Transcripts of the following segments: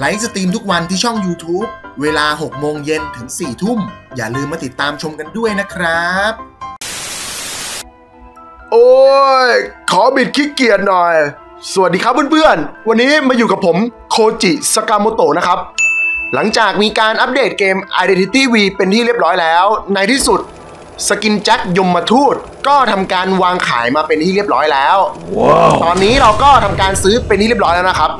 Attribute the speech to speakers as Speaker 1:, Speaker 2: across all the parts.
Speaker 1: livestream ทุกวันที่ช่อง YouTube เวลา 6 โมงเย็นถึง 4 ทุ่ม อย่าลืมมาติดตามชมกันด้วยนะครับ
Speaker 2: โอ้ย ขอบิดขี้เกียจหน่อย สวัสดีครับเพื่อนๆ วันนี้มาอยู่กับผมโคจิสกามโตะนะครับ หลังจากมีการอัปเดตเกม Identity V เป็นที่เรียบร้อยแล้ว ในที่สุด skin แจ็คยมทูตก็ทำการวางขายมาเป็นที่เรียบร้อยแล้ว ตอนนี้เราก็ทำการซื้อเป็นที่เรียบร้อยแล้วนะครับ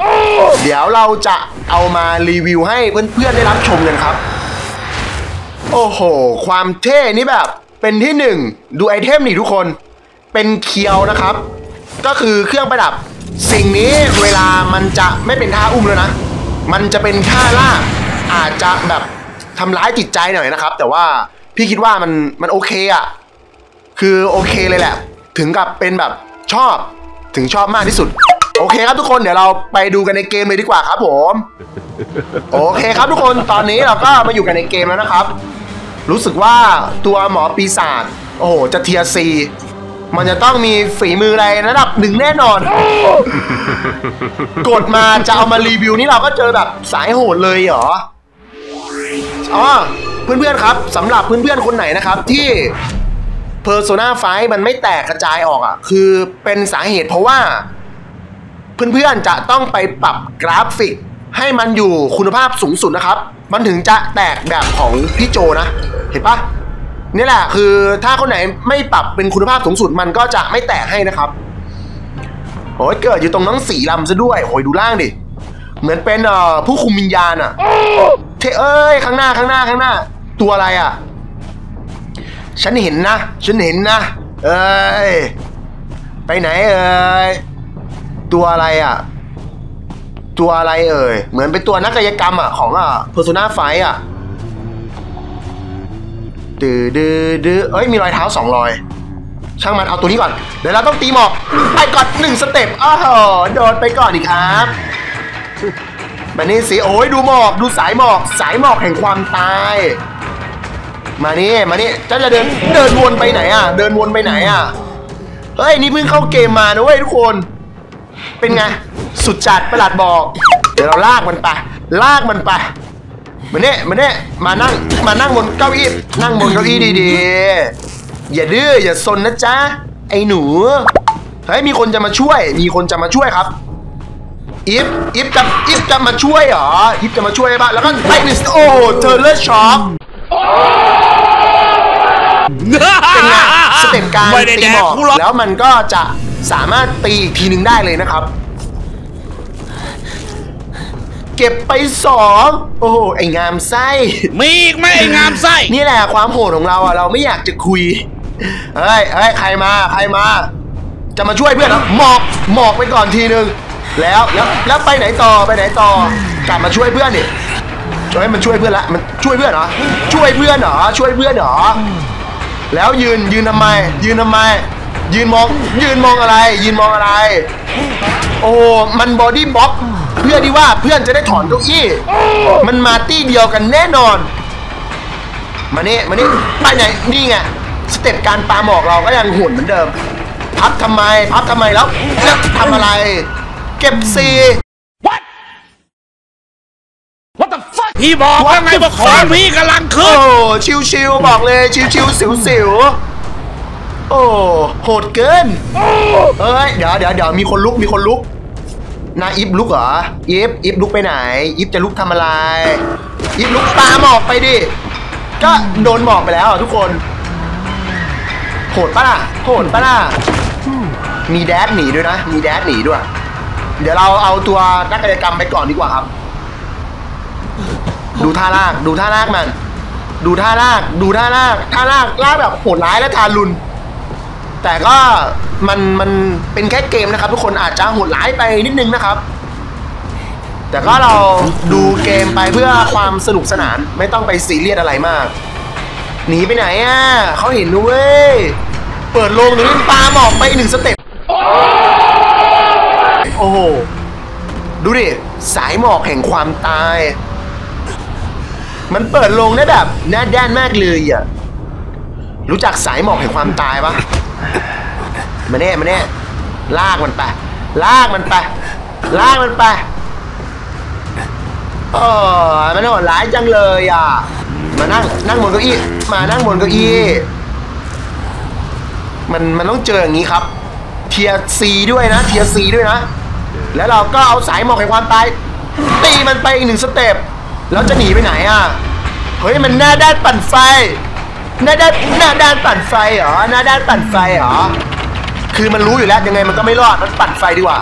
Speaker 2: เดี๋ยวเราจะเอามารีวิวให้เพื่อนๆได้รับชมกันครับ โอ้โห ความเท่นี่แบบเป็นที่หนึ่งดูไอเทมนี่ทุกคน เป็นเคียวนะครับ ก็คือเครื่องประดับ สิ่งนี้เวลามันจะไม่เป็นท่าอุ้มแล้วนะ มันจะเป็นท่าล่ากอาจจะแบบทำร้ายจิตใจหน่อยนะครับ แต่ว่า พี่คิดว่ามันมันโอเคอะคือโอเคเลยแหละ ถึงกับเป็นแบบชอบถึงชอบมากที่สุด โอเคครับทุกคนเดี๋ยวเราไปดูกันในเกมเลยดีกว่าครับผม โอเคครับทุกคนตอนนี้เราก็มาอยู่กันในเกมแล้วนะครับ รู้สึกว่าตัวหมอปีศาจโอ้โหจะเทียซีมันจะต้องมีฝีมืออะไรระดับหนึ่งแน่นอน กดมาจะเอามารีวิวนี่เราก็เจอแบบสายโหดเลยเหรออ๋อ เพื่อนๆครับสำหรับเพื่อนๆคนไหนนะครับที่ Persona 5มันไม่แตกกระจายออกอะคือเป็นสาเหตุเพราะว่า เพื่อนๆจะต้องไปปรับกราฟิก ให้มันอยู่คุณภาพสูงสุดนะครับ มันถึงจะแตกแบบของพี่โจนะ เห็นปะนี่แหละคือถ้าคนไหนไม่ปรับเป็นคุณภาพสูงสุดมันก็จะไม่แตกให้นะครับโอ้ยเกิดอยู่ตรงน้งสีลำซะด้วยโอ้ยดูล่างดิ เหมือนเป็นเอ่อผู้คุมวิญญาณอะเทเอ้ยข้างหน้าข้างหน้าข้างหน้า ตัวอะไรอะ ฉันเห็นนะ ฉันเห็นนะ เอ้ย ไปไหนเอ้ย ตัวอะไรอะ ตัวอะไรเอ่ย เหมือนเป็นตัวนักกายกรรมอะ ของอะ Persona 5อะดื้อดื้อดื้อเอ้ย มีรอยเท้าสองรอย ช่างมันเอาตัวนี้ก่อน เดี๋ยวเราต้องตีหมอกไปก่อนหนึ่งสเต็ปอ้าวโดนไปก่อนดีกครับมานี่สิ โอ้ยดูหมอก ดูสายหมอก สายหมอกแห่งความตาย มานี่มานี่เจ้าจะเดินเดินวนไปไหนอะ เดินวนไปไหนอะ เฮ้ย นี่เพิ่งเข้าเกมมานะเว้ยทุกคน เป็นไง สุดจัดประหลัดบอก เดี๋ยวเราลากมันไป ลากมันไปมาเนี่ยมาเนี่ยมานั่ง มานั่งบนเก้าอี้ นั่งบนเก้าอี้ดีๆ อย่าดื้อ อย่าซนนะจ๊ะ ไอ้หนู เฮ้ย มีคนจะมาช่วย มีคนจะมาช่วยครับอิฟอิฟจะอิฟจะมาช่วยเหรออิฟจะมาช่วยป่ะ แล้วก็ไอ้นี่โอ้เธอเลอร์ช็อป เป็นไงสเต็ปการ
Speaker 3: ไม่ได้
Speaker 2: ตี
Speaker 3: แด
Speaker 2: หม
Speaker 3: ก
Speaker 2: อก
Speaker 3: กูหรอก
Speaker 2: แล้วมันก็จะสามารถตีอีกทีหนึ่งได้เลยนะครับ เก็บไปสองโอ้โหไอ้งามไส้
Speaker 3: มีอีกไหมไอ้งามไส้
Speaker 2: นี่แหละความโหดของเราอะเราไม่อยากจะคุยเฮ้ยเฮ้ยใครมาใครมา จะมาช่วยเพื่อนเหรอหมอกหมอกไปก่อนทีนึงแล้วแล้วแล้วไปไหนต่อไปไหนต่อกลับมาช่วยเพื่อนดิช่วยมันช่วยเพื่อนละมันช่วยเพื่อนเหรอช่วยเพื่อนเหรอช่วยเพื่อนเหรอ แล้วยืนยืนทำไม ยืนทำไม ยืนมองยืนมองอะไร ยืนมองอะไร โอ้มันบอดี้บล็อกเพื่อที่ว่าเพื่อนจะได้ถอนเก้าอี้มันมาตี้เดียวกันแน่นอน มานี่มานี่ไปไหนนี่ไงสเต็ปการปาหมอกเราก็ยังหุ่นเหมือนเดิม พับทำไม พับทำไมแล้วแล้วทำอะไร เก็บซี
Speaker 3: พี่บอกว่าไงว่าของพี่กำลัง
Speaker 2: โอ้
Speaker 3: ขึ้น
Speaker 2: ชิวๆบอกเลยชิวๆสิวๆโอ้โหดเกินเอ้ยเดี๋ยวเดี๋ยวเดี๋ยวมีคนลุกมีคนลุกนาอิฟลุกเหรออิฟอิฟลุกไปไหนอิฟจะลุกทำอะไรอิฟลุกตามหมอกไปดิก็โดนหมอกไปแล้วอะทุกคนโหดปะล่ะโหดปะล่ะมี dash หนีด้วยนะ มี dash หนีด้วย เดี๋ยวเราเอาตัวนักกายกรรมไปก่อนดีกว่าครับ ดูท่าลาก ดูท่าลากมัน ดูท่าลาก ดูท่าลาก ท่าลากลากแบบโหดร้ายและทารุณ แต่ก็มันมันเป็นแค่เกมนะครับ ทุกคนอาจจะโหดร้ายไปนิดนึงนะครับ แต่ก็เราดูเกมไปเพื่อความสนุกสนาน ไม่ต้องไปซีเรียสอะไรมาก หนีไปไหนอะเขาเห็นนะเว้ย เปิดโลงหรือปลาหมอกไปหนึ่งสเต็ปโอ้โห ดูดิ สายหมอกแห่งความตาย มันเปิดลงได้แบบหน้าด้านมากเลยอะ รู้จักสายหมอกแห่งความตายปะมาเน่มาเน่ลากมันไป ลากมันไป ลากมันไปเออมันโหดร้ายจังเลยอะ มานั่งนั่งบนเก้าอี้ มานั่งบนเก้าอี้ มันมันต้องเจออย่างนี้ครับ เทียซีด้วยนะ เทียซีด้วยนะ แล้วเราก็เอาสายหมอกแห่งความตายตีมันไปอีกหนึ่งสเต็ป แล้วจะหนีไปไหนอะ เฮ้ยมันหน้าด้านปั่นไฟ หน้าด้านหน้าด้านปั่นไฟเหรอ หน้าด้านปั่นไฟเหรอ คือมันรู้อยู่แล้วยังไงมันก็ไม่รอด มันปั่นไฟดีกว่า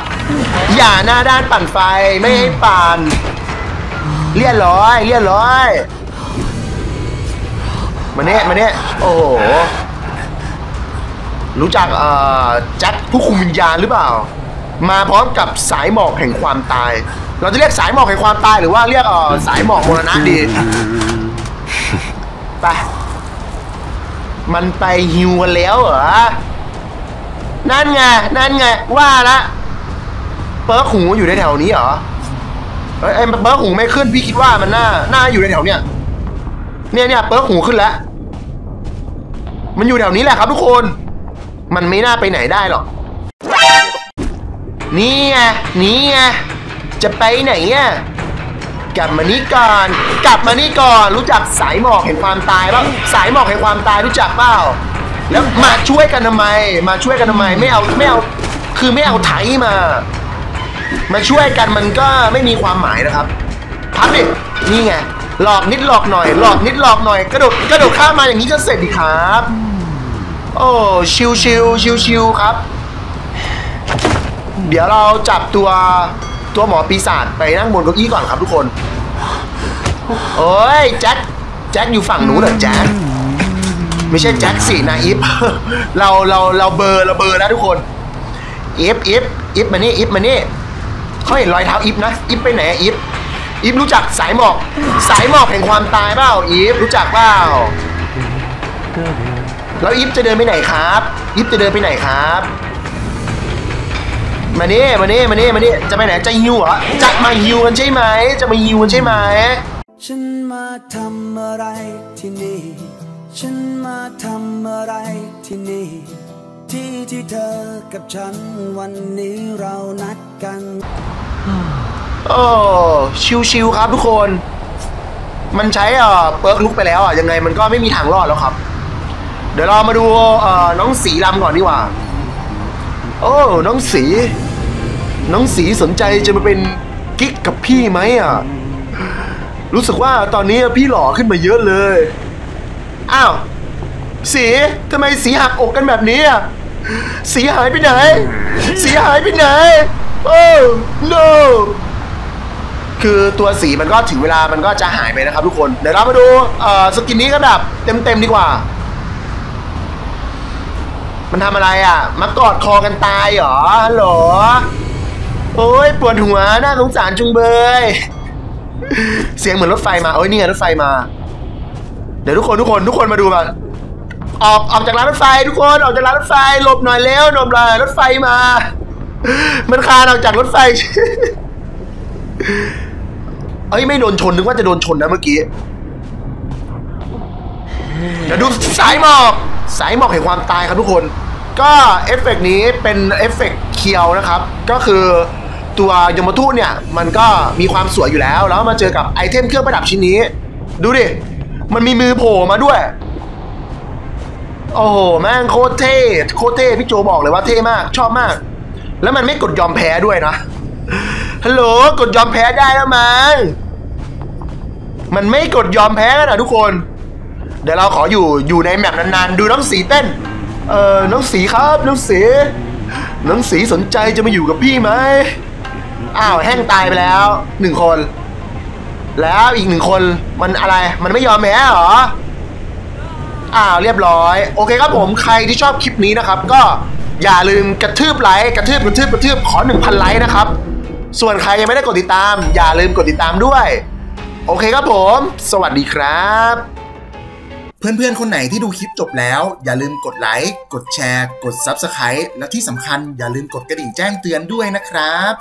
Speaker 2: อย่าหน้าด้านปั่นไฟไม่ให้ปั่นเรียร้อยเรียร้อยมาเนี้ยมาเนี้ยโอ้โห รู้จักเอ่อแจ็คผู้คุมวิญญาณหรือเปล่า มาพร้อมกับสายหมอกแห่งความตาย เราจะเรียกสายหมอกแห่งความตายหรือว่าเรียกเอ่อสายหมอกมรณะดีไปมันไปฮิวกันแล้วเหรอ นั่นไง นั่นไง ว่าละเปิร์กหูอยู่ในแถวนี้เหรอเอ้ยเอ้เปิร์กหูไม่ขึ้น พี่คิดว่ามันน่า น่าอยู่ในแถวเนี้ย เนี่ยเนี่ยเปิร์กหูขึ้นแล้ว มันอยู่แถวนี้แหละครับทุกคน มันไม่น่าไปไหนได้หรอก นี่ไง นี่ไง จะไปไหนอะกลับมานี่ก่อน กลับมานี่ก่อน รู้จักสายหมอกแห่งความตายป่ะสายหมอกแห่งความตายรู้จักเปล่า แล้วมาช่วยกันทำไม มาช่วยกันทำไม ไม่เอาไม่เอา คือไม่เอาไถมา มาช่วยกันมันก็ไม่มีความหมายนะครับ พับดิ นี่ไง หลอกนิดหลอกหน่อย หลอกนิดหลอกหน่อย กระโดดกระโดดข้ามมาอย่างนี้ก็เสร็จดีครับ โอ้ชิวชิวชิวชิวๆครับ เดี๋ยวเราจับตัว ตัวหมอปีศาจไปนั่งบนเก้าอี้ก่อนครับทุกคน โอ้ยแจ็คแจ็คอยู่ฝั่งนู้นเหรอแจ็คไม่ใช่แจ็คสินะอิฟเราเราเราเบอร์เราเบอร์แล้วทุกคนอิฟอิฟอิฟมานี่อิฟมานี่เขาเห็นรอยเท้าอิฟนะอิฟไปไหนอะอิฟอิฟรู้จักสายหมอก สายหมอกแห่งความตายเปล่าอิฟรู้จักเปล่าแล้วอิฟจะเดินไปไหนครับ อิฟจะเดินไปไหนครับ มานี่มานี่มานี่มานี่จะไปไหนจะฮิวเหรอจะมาฮิวกันใช่ไหม จะมาฮิวกันใช่ไหม
Speaker 4: ฉันมาทำอะไรที่นี่ ฉันมาทำอะไรที่นี่ ที่ที่เธอกับฉันวันนี้เรานัดกัน
Speaker 2: โอ้ชิวๆครับทุกคน มันใช้เอ่อเปิร์กลุกไปแล้วอะยังไงมันก็ไม่มีทางรอดแล้วครับ เดี๋ยวเรามาดูเอ่อน้องสีลำก่อนดีกว่า โอ้ น้องสี น้องสีสนใจจะมาเป็นกิ๊กกับพี่ไหมอะ รู้สึกว่าตอนนี้พี่หล่อขึ้นมาเยอะเลย อ้าว สีทำไมสีหักอกกันแบบนี้อะ สีหายไปไหน สีหายไปไหน โอ้ no คือตัวสีมันก็ถึงเวลามันก็จะหายไปนะครับทุกคน เดี๋ยวเรามาดูสกินนี้กันแบบเต็มๆดีกว่า มันทำอะไรอะ มากอดคอกันตายเหรอฮัลโหล โอ้ยปวดหัวน่าสงสารจุงเบย เสียงเหมือนรถไฟมาโอ้ยนี่ไงรถไฟมา เดี๋ยวทุกคนทุกคนทุกคนมาดูมาออกออกจากร้านรถไฟทุกคนออกจากร้านรถไฟหลบหน่อยเร็วหลบหน่อยรถไฟมา มันคานออกจากรถไฟเอ้ยไม่โดนชนนึกว่าจะโดนชนนะเมื่อกี้เดี๋ยวดูสายหมอกสายหมอกแห่งความตายครับทุกคน ก็เอฟเฟกต์นี้เป็นเอฟเฟกต์เคียวนะครับ ก็คือ ตัวยมทูตเนี่ยมันก็มีความสวยอยู่แล้ว แล้วมาเจอกับ item เครื่องประดับชิ้นนี้ ดูดิ มันมีมือโผล่มาด้วย โอ้โหแม่งโคตรเท่โคตรเท่พี่โจบอกเลยว่าเท่มากชอบมาก แล้วมันไม่กดยอมแพ้ด้วยนะฮัลโหลกดยอมแพ้ได้แล้วมั้งมันไม่กดยอมแพ้กันนะทุกคน เดี๋ยวเราขออยู่อยู่ในแมปนานๆ ดูน้องสีเต้น เออน้องสีครับน้องสีน้องสีสนใจจะมาอยู่กับพี่ไหม อ้าวแห้งตายไปแล้วหนึ่งคน แล้วอีกหนึ่งคนมันอะไรมันไม่ยอมแพ้เหรออ้าวเรียบร้อย โอเคครับผมใครที่ชอบคลิปนี้นะครับ ก็อย่าลืมกระทืบไลค์กระทืบกระทืบกระทืบขอ 1,000 ไลค์นะครับ ส่วนใครยังไม่ได้กดติดตาม อย่าลืมกดติดตามด้วย โอเคครับผม สวัสดีครับ
Speaker 1: เพื่อนๆ คนไหนที่ดูคลิปจบแล้ว อย่าลืมกดไลค์กดแชร์ กด Subscribe และที่สำคัญอย่าลืมกดกระดิ่งแจ้งเตือนด้วยนะครับ